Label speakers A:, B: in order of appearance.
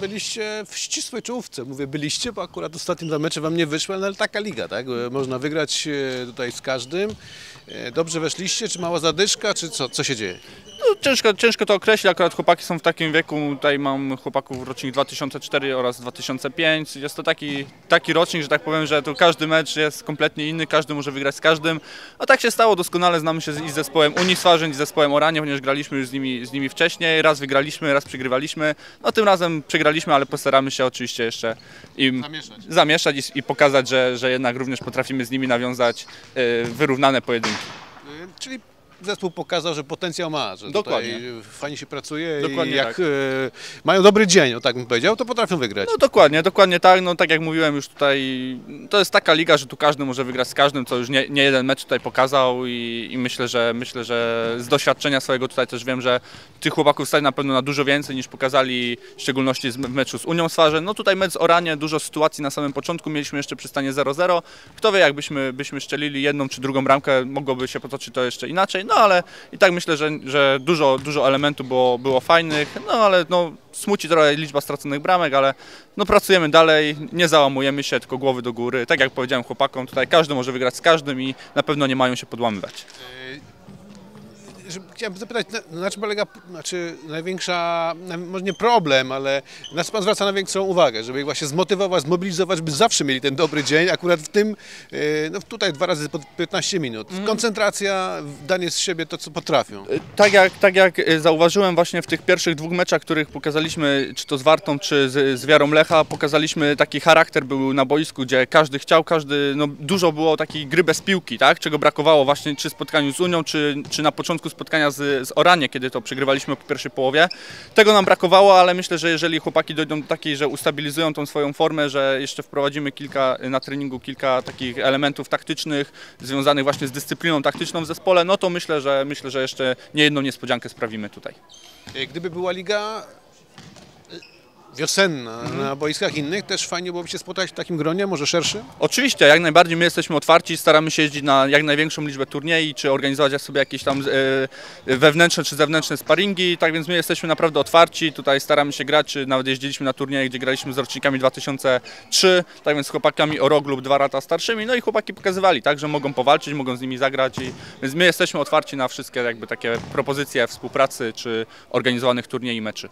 A: Byliście w ścisłej czołówce. Mówię byliście, bo akurat ostatnim dwa mecze wam nie wyszły, ale taka liga, tak? Można wygrać e, tutaj z każdym. E, Dobrze weszliście, czy mała zadyszka, czy co, co się dzieje?
B: Ciężko, ciężko to określić, akurat chłopaki są w takim wieku, tutaj mam chłopaków rocznik 2004 oraz 2005. Jest to taki, taki rocznik, że tak powiem, że tu każdy mecz jest kompletnie inny, każdy może wygrać z każdym. A tak się stało, doskonale znamy się z- i z zespołem Uniswarzyn, i z zespołem Oranie, ponieważ graliśmy już z nimi, z nimi wcześniej. Raz wygraliśmy, raz przegrywaliśmy. No tym razem przegraliśmy, ale postaramy się oczywiście jeszcze im
A: Zamieszać.
B: zamieszać i, i pokazać, że, że jednak również potrafimy z nimi nawiązać e, wyrównane pojedynki.
A: E, Czyli zespół pokazał, że potencjał ma, że
B: Dokładnie.
A: tutaj fajnie się pracuje
B: Dokładnie
A: i jak
B: tak.
A: e, mają dobry dzień, o tak bym powiedział, to potrafią wygrać.
B: No dokładnie, dokładnie tak. No tak jak mówiłem już tutaj, to jest taka liga, że tu każdy może wygrać z każdym, co już nie, nie jeden mecz tutaj pokazał i, i myślę, że myślę, że z doświadczenia swojego tutaj też wiem, że tych chłopaków stać na pewno na dużo więcej niż pokazali w szczególności w meczu z Unią Swarzyn. No tutaj mecz z Oranie, dużo sytuacji na samym początku, mieliśmy jeszcze przy stanie 0-0. Kto wie, jakbyśmy byśmy szczelili jedną czy drugą bramkę, mogłoby się potoczyć to jeszcze inaczej, no ale i tak myślę, że, że dużo, dużo elementów było, było fajnych, no ale no, smuci trochę liczba straconych bramek, ale no pracujemy dalej, nie załamujemy się, tylko głowy do góry. Tak jak powiedziałem chłopakom, tutaj każdy może wygrać z każdym i na pewno nie mają się podłamywać.
A: Chciałem zapytać, na, na czym polega znaczy, największa, na, może nie problem, ale na co Pan zwraca największą uwagę, żeby ich właśnie zmotywować, zmobilizować, by zawsze mieli ten dobry dzień, akurat w tym, e, no tutaj dwa razy po 15 minut.
B: Mhm.
A: Koncentracja, danie z siebie to, co potrafią.
B: Tak jak, tak jak y, zauważyłem właśnie w tych pierwszych dwóch meczach, których pokazaliśmy, czy to z Wartą, czy z, z Wiarą Lecha, pokazaliśmy taki charakter był na boisku, gdzie każdy chciał, każdy, no dużo było takiej gry bez piłki, tak, czego brakowało właśnie czy spotkaniu z Unią, czy, czy na początku spotkania z, z Oranie, kiedy to przegrywaliśmy po pierwszej połowie. Tego nam brakowało, ale myślę, że jeżeli chłopaki dojdą do takiej, że ustabilizują tą swoją formę, że jeszcze wprowadzimy kilka na treningu kilka takich elementów taktycznych związanych właśnie z dyscypliną taktyczną w zespole, no to myślę, że myślę, że jeszcze niejedną niespodziankę sprawimy tutaj.
A: E, Gdyby była liga wiosenna na boiskach innych, też fajnie byłoby się spotkać w takim gronie, może szerszym?
B: Oczywiście, jak najbardziej. My jesteśmy otwarci, staramy się jeździć na jak największą liczbę turniej, czy organizować sobie jakieś tam e, wewnętrzne czy zewnętrzne sparingi, tak więc my jesteśmy naprawdę otwarci, tutaj staramy się grać, czy nawet jeździliśmy na turnieje, gdzie graliśmy z rocznikami 2003, tak więc z chłopakami o rok lub dwa lata starszymi, no i chłopaki pokazywali, tak, że mogą powalczyć, mogą z nimi zagrać, i, więc my jesteśmy otwarci na wszystkie jakby takie propozycje współpracy, czy organizowanych turniej i meczy.